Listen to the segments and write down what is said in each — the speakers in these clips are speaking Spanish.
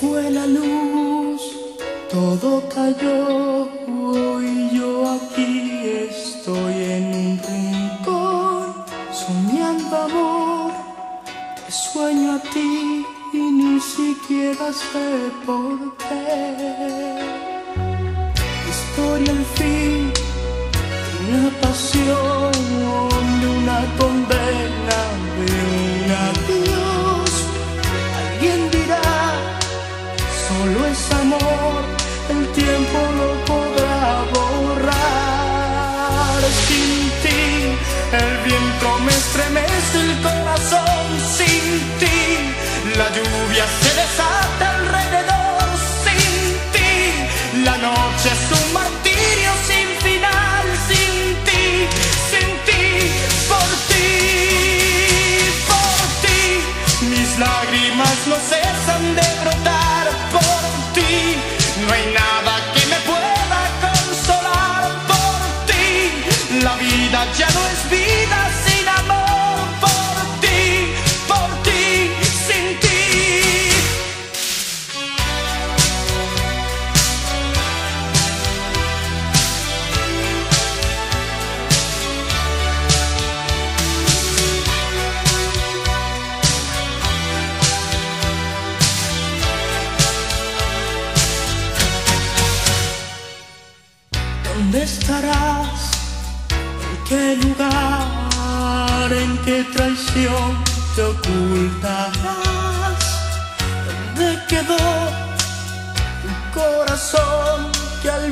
fue la luz, todo cayó y yo aquí estoy en un rincón soñando amor. Te sueño a ti y ni siquiera sé por qué. Historia al fin, una pasión de una condena de un adiós. Alguien solo es amor, el tiempo lo podrá borrar. Sin ti, el viento me estremece el corazón. Sin ti, la lluvia se desata alrededor. Sin ti, la noche es un martirio sin final. Sin ti, sin ti, por ti, por ti. Mis lágrimas no cesan de ¿Dónde estarás? ¿En qué lugar? ¿En qué traición te ocultarás? ¿Dónde quedó tu corazón que al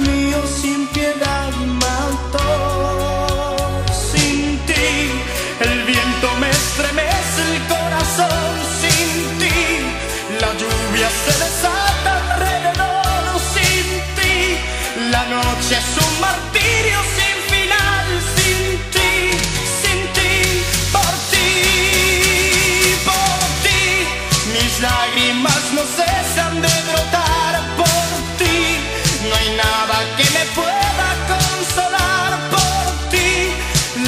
no cesan de brotar por ti. No hay nada que me pueda consolar por ti.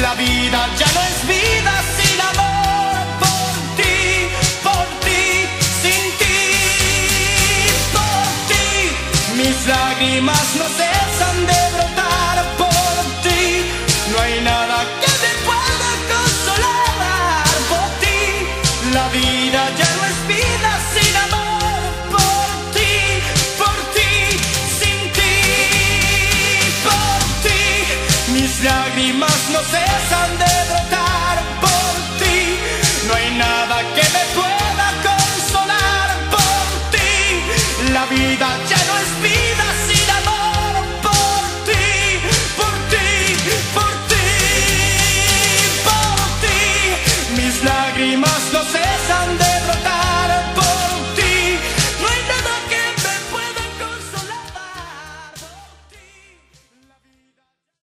La vida ya no es vida sin amor por ti, por ti, sin ti, por ti. Mis lágrimas no cesan vida